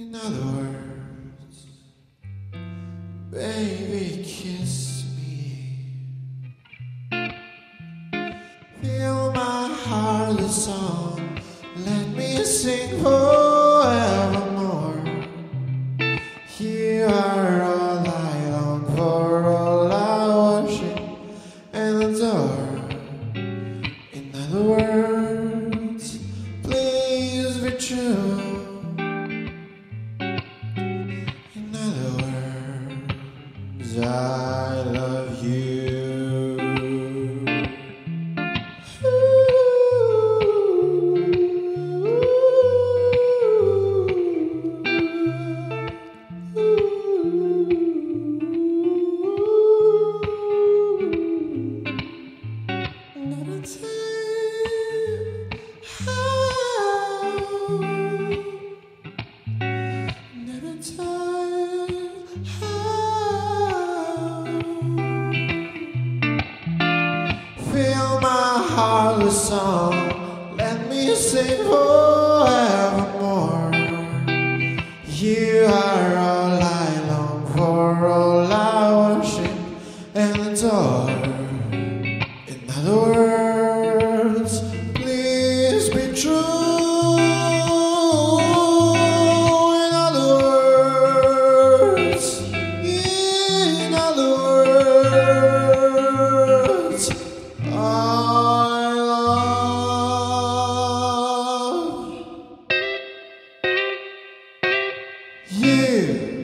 In other words, baby, kiss me. Fill my heart with song. Let me sing forevermore. You are all I long for, all I worship and adore. In other words, please be true. I love heart song, let me sing forevermore. you.